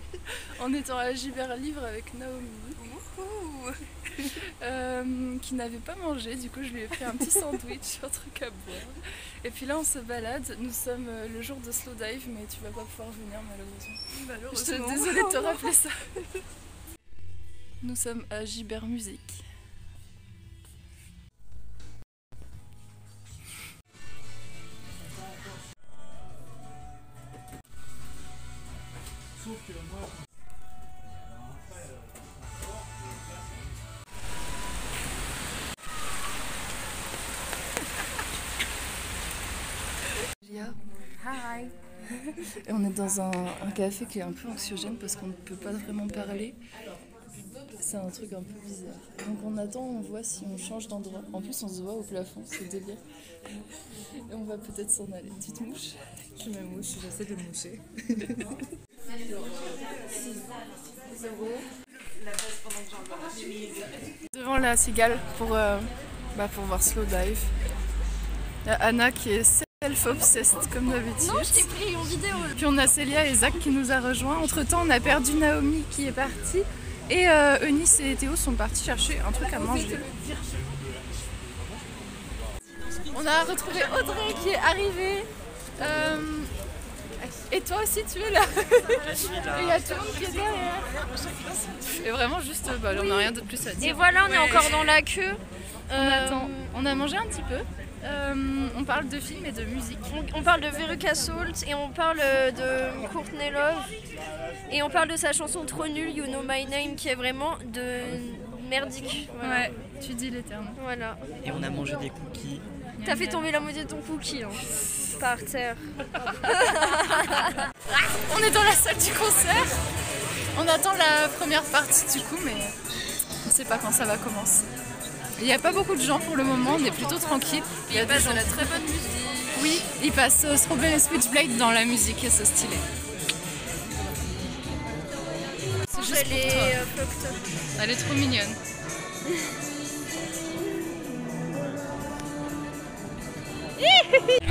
en étant à Gibert Livre avec Naomi, euh, qui n'avait pas mangé. Du coup, je lui ai pris un petit sandwich, un truc à boire. Et puis là, on se balade. Nous sommes euh, le jour de Slow Dive, mais tu vas pas pouvoir venir malheureusement. Je suis désolée de te rappeler ça. Nous sommes à Gibert Musique. Dans un, un café qui est un peu anxiogène parce qu'on ne peut pas vraiment parler. C'est un truc un peu bizarre. Donc on attend, on voit si on change d'endroit. En plus on se voit au plafond, c'est délire. Et on va peut-être s'en aller. Tu te mouches Je me mouche, j'essaie de me moucher. Devant la cigale pour, euh, bah, pour voir Slow Dive. Il y a Anna qui est self-obsessed comme d'habitude. Non, je t'ai pris en vidéo. Puis on a Célia et Zach qui nous a rejoints. Entre temps, on a perdu Naomi qui est partie. Et euh, Eunice et Théo sont partis chercher un truc à manger. On a retrouvé Audrey qui est arrivée. Euh, et toi aussi tu es là. Et il y a tout le monde qui est derrière. Et vraiment juste, bah, on n'a rien de plus à dire. Et voilà, on est encore dans la queue. On Euh, attend. On a mangé un petit peu. Euh, on parle de films et de musique. On, on parle de Veruca Salt et on parle de Courtney Love et on parle de sa chanson trop nulle You Know My Name qui est vraiment de merdique. Voilà. Ouais, tu dis les termes. Voilà. Et on a mangé des cookies. T'as fait tomber la moitié de ton cookie hein, par terre. On est dans la salle du concert. On attend la première partie du coup, mais on ne sait pas quand ça va commencer. Il n'y a pas beaucoup de gens pour le moment, on est plutôt tranquille. Il y a des gens- la très bonne musique. Oui, il passe euh, Strawberry Switchblade dans la musique et c'est stylé. C'est juste Elle pour est euh. Elle est trop mignonne.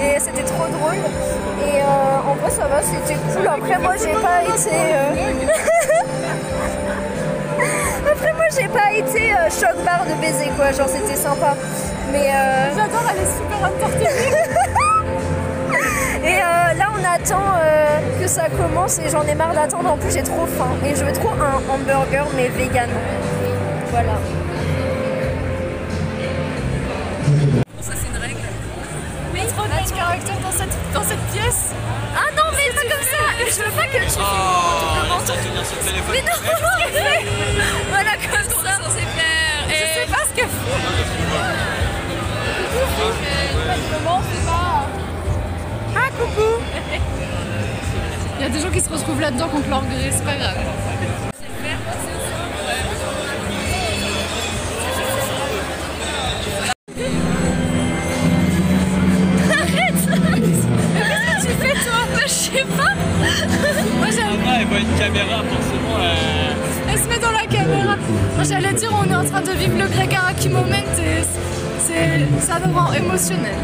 Et c'était trop drôle. Et euh, en vrai, ça va, c'était cool. Après, moi, j'ai pas été. euh, Après, moi, j'ai pas été euh, choc barre de baiser, quoi. Genre, c'était sympa. Mais. J'adore, elle est super entertainée. Et là, on attend que ça commence et j'en ai marre d'attendre. En plus, j'ai trop faim et je veux trop un hamburger mais vegan. Voilà. Il caractère dans cette, dans cette pièce. Ah non, mais pas comme ça. Je veux pas que tu Oh, sans tenir ce téléphone. Mais non, voilà comme ça. censé faire. Je sais pas ce qu'elle fout. Ah, coucou Il y a des gens qui se retrouvent là-dedans contre leur gré, c'est pas grave. Caméra, forcément. euh, Elle se met dans la caméra. J'allais dire, on est en train de vivre le Greg Araki moment et c'est, ça nous rend émotionnel.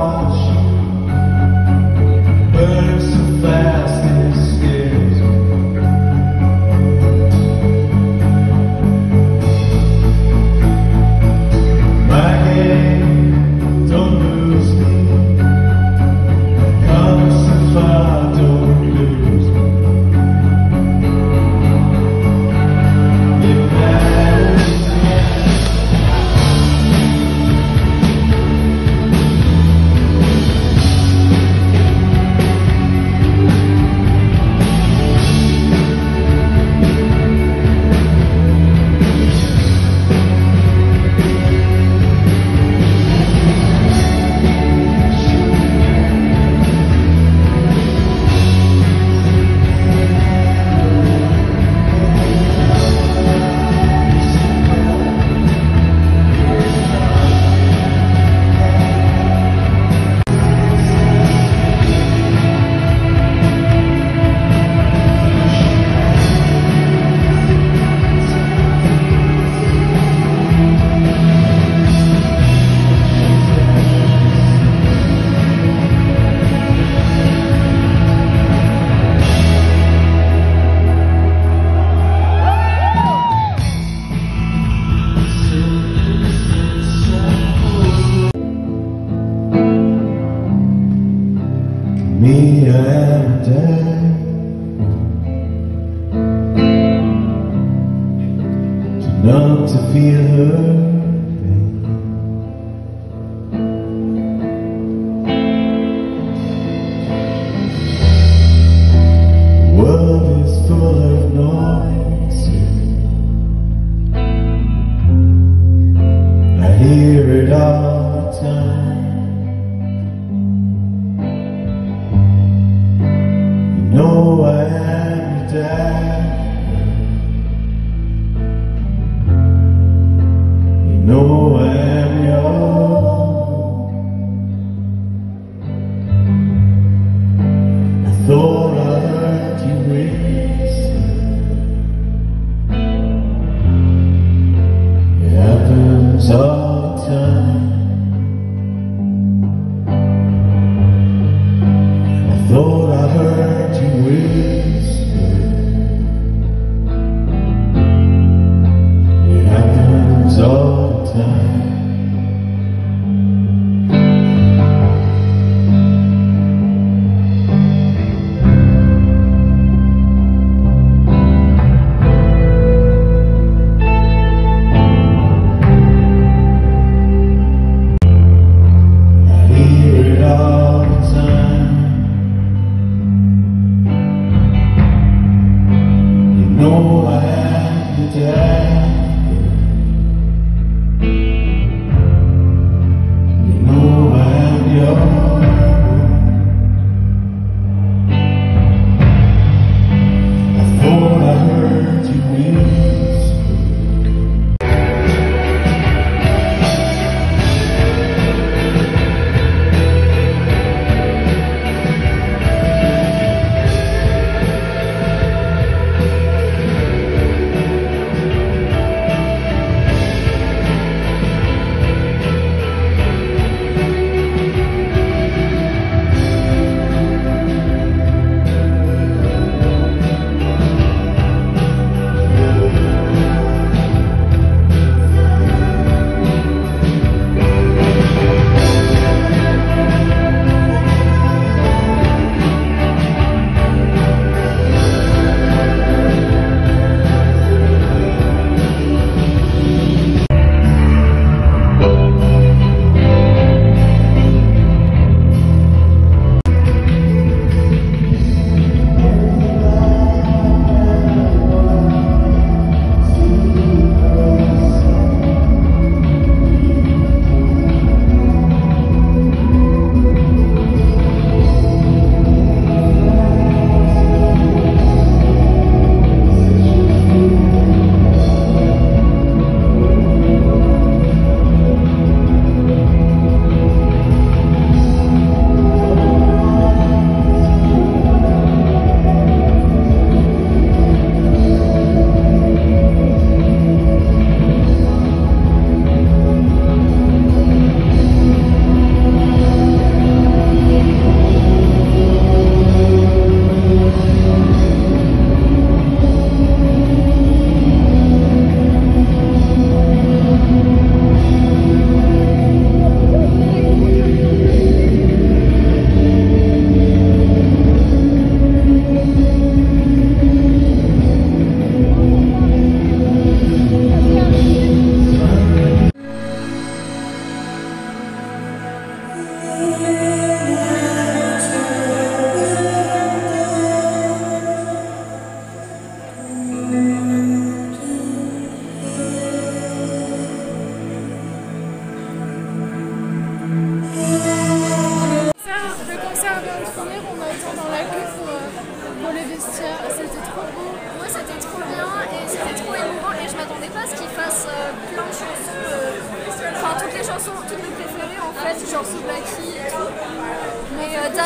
Oh. me and dead.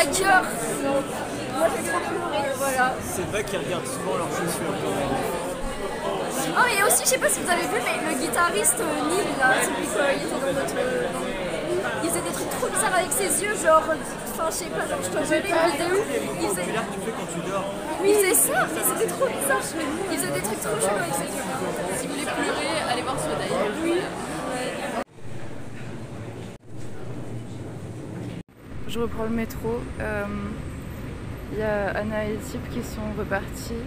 Mais Dagger, moi j'ai trop pleuré, voilà. C'est vrai qu'ils regardent souvent leurs chaussures. Oh et aussi, je sais pas si vous avez vu, mais le guitariste euh, Neil là, celui qui était dans notre... euh, il faisait des trucs trop bizarres avec ses yeux, genre, enfin je sais pas, genre je te verrai une vidéo, il faisait... C'est l'air que tu fais quand tu dors. Oui, il faisait ça, mais c'était trop bizarre. Il faisait des trucs trop chelous avec ses yeux. Si vous voulez pleurer, allez voir ce d'ailleurs. Oui. Je reprends le métro. Euh, Il y a Anna et Tip qui sont repartis.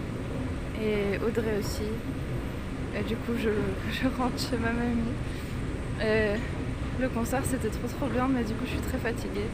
Et Audrey aussi. Et du coup, je, je rentre chez ma mamie. Et le concert, c'était trop trop bien, mais du coup, je suis très fatiguée.